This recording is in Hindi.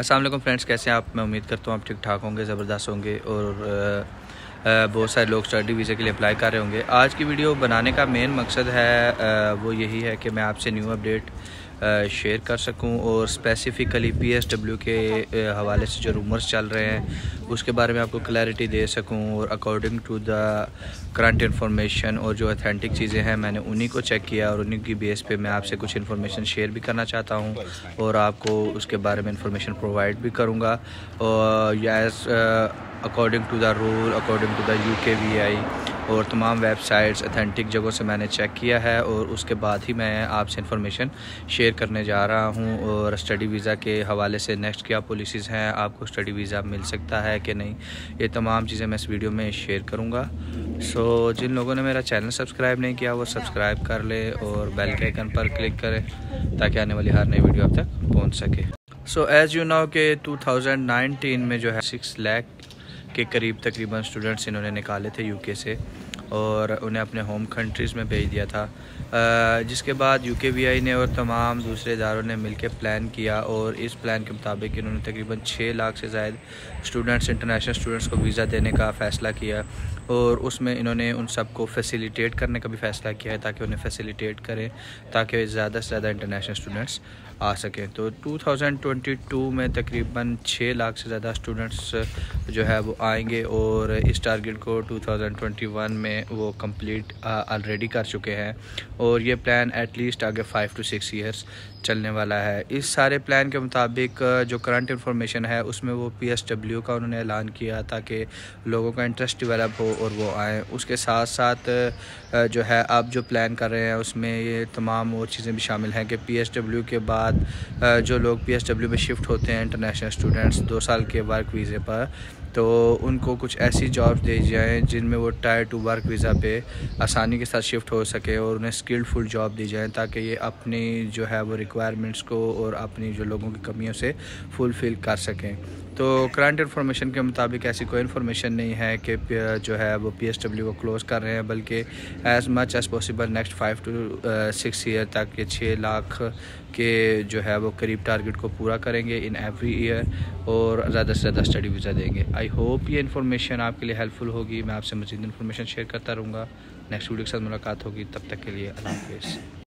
असलम फ्रेंड्स कैसे हैं आप? मैं उम्मीद करता हूँ आप ठीक ठाक होंगे, ज़बरदस्त होंगे और बहुत सारे लोग स्टडी वीज़े के लिए अप्लाई कर रहे होंगे। आज की वीडियो बनाने का मेन मकसद है वो यही है कि मैं आपसे न्यू अपडेट शेयर कर सकूँ और स्पेसिफ़िकली पीएसडब्ल्यू के हवाले से जो रूमर्स चल रहे हैं, उसके बारे में आपको क्लैरिटी दे सकूँ और according to the current information और जो अथेंटिक चीज़ें हैं, मैंने उन्हीं को चेक किया और उन्हीं की बेस पे मैं आपसे कुछ इन्फॉर्मेशन शेयर भी करना चाहता हूँ और आपको उसके बारे में इन्फॉर्मेशन प्रोवाइड भी करूँगा। और as according to the rule according to the U K V I और तमाम वेबसाइट्स अथेंटिक जगहों से मैंने चेक किया है और उसके बाद ही मैं आपसे इन्फॉर्मेशन शेयर करने जा रहा हूँ और स्टडी वीज़ा के हवाले से नेक्स्ट क्या पॉलिसीज़ हैं आपको स्टडी वीज़ा मिल सकता है कि नहीं ये तमाम चीज़ें मैं इस वीडियो में शेयर करूँगा। सो so, जिन लोगों ने मेरा चैनल सब्सक्राइब नहीं किया वो सब्सक्राइब कर ले और बेल के आइकन पर क्लिक करें ताकि आने वाली हर नई वीडियो आप तक पहुँच सके। सो एज़ यू नो के 2019 में जो है सिक्स लैख के करीब तकरीबन स्टूडेंट्स इन्होंने निकाले थे यूके से और उन्हें अपने होम कंट्रीज़ में भेज दिया था। जिसके बाद यू ने और तमाम दूसरे इदारों ने मिलकर प्लान किया और इस प्लान के मुताबिक इन्होंने तकरीबन छः लाख से ज़ायद स्टूडेंट्स इंटरनेशनल स्टूडेंट्स को वीज़ा देने का फ़ैसला किया और उसमें इन्होंने उन सबको फैसिलिटेट करने का भी फ़ैसला किया है ताकि उन्हें फैसिलिटेट करें, ताकि ज़्यादा से ज़्यादा इंटरनेशनल स्टूडेंट्स आ सकें। तो 2022 में तकरीबन छः लाख से ज़्यादा स्टूडेंट्स जो है वो आएँगे और इस टारगेट को 2021 में वो कंप्लीट ऑलरेडी कर चुके हैं। और ये प्लान एटलीस्ट आगे फ़ाइव टू सिक्स ईयर्स चलने वाला है। इस सारे प्लान के मुताबिक जो करंट इन्फॉर्मेशन है, उसमें वो पीएसडब्ल्यू का उन्होंने ऐलान किया ताकि लोगों का इंटरेस्ट डिवेलप हो और वो आएँ। उसके साथ साथ जो है आप जो प्लान कर रहे हैं, उसमें ये तमाम और चीज़ें भी शामिल हैं कि पीएसडब्ल्यू के बाद जो लोग पीएसडब्ल्यू में शिफ्ट होते हैं इंटरनेशनल स्टूडेंट्स दो साल के वर्क वीज़े पर तो उनको कुछ ऐसी जॉब दी जाएँ जिनमें वो टायर टू वर्क वीज़ा पे आसानी के साथ शिफ्ट हो सके और उन्हें स्किल्डफुल जॉब दी जाए ताकि ये अपनी जो है वो रिक्वायरमेंट्स को और अपनी जो लोगों की कमियों से फुलफ़िल कर सकें। तो करंट इन्फॉर्मेशन के मुताबिक ऐसी कोई इन्फॉर्मेशन नहीं है कि जो है वो पी को क्लोज़ कर रहे हैं, बल्कि as much as possible next five to six year तक ये छः लाख के जो है वो करीब टारगेट को पूरा करेंगे इन एवरी ईयर और ज़्यादा से ज़्यादा स्टडी वीज़ा देंगे। आई होप ये इन्फॉर्मेशन आपके लिए हेल्पफुल होगी। मैं आपसे मज़ीद इन्फॉर्मेशन शेयर करता रहूँगा। नेक्स्ट वीडियो के साथ मुलाकात होगी। तब तक के लिए अल्लाह हाफिज़।